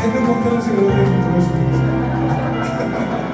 핸드폰 켜놓으시고 노래 부르고 싶습니다.